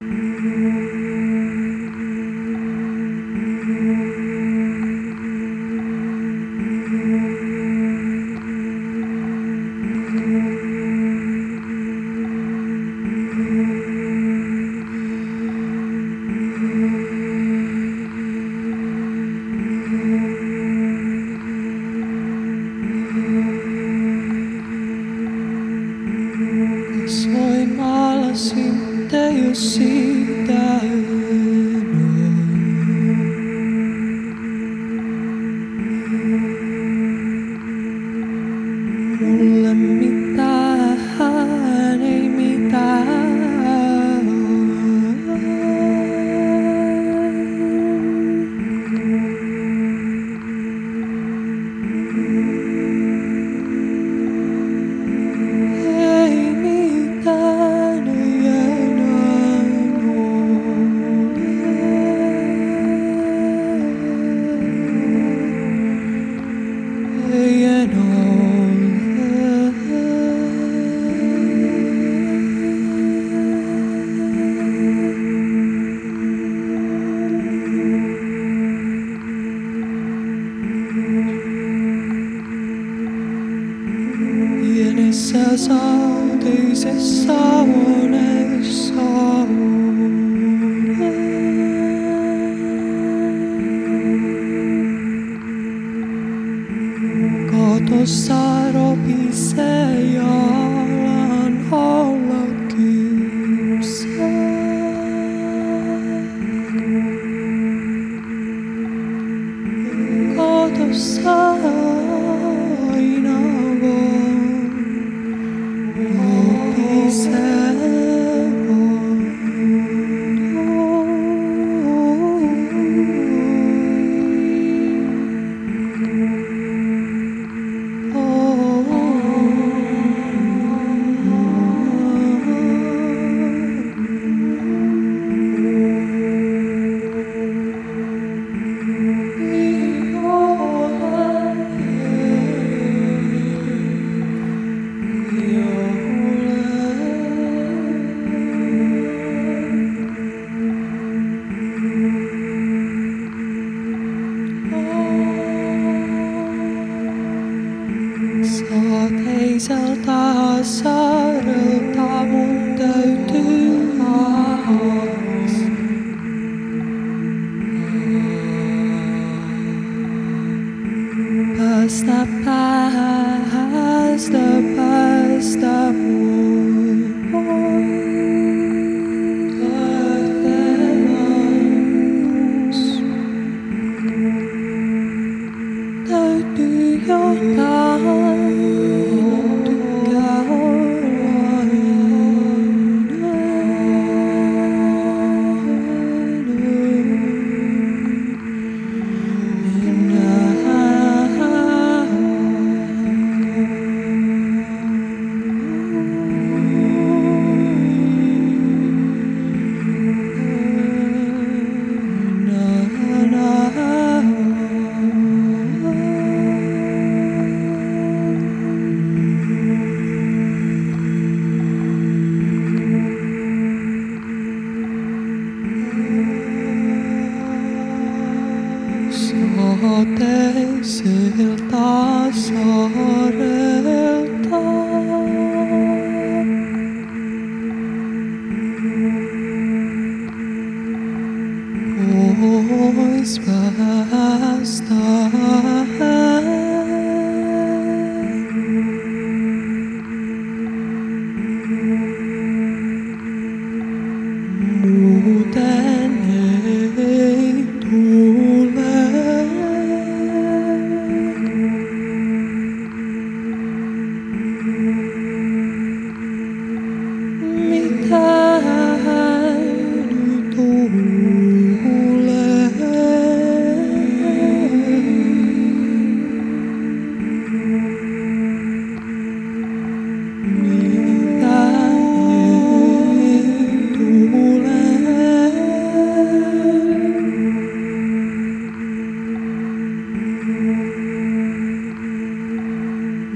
Música Sauteisessa huoneessa Kotossa ropisee jalan alla kypsää. Kotossa Stop! pasta, Stop! potesse ilta sorem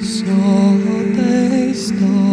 So they stop.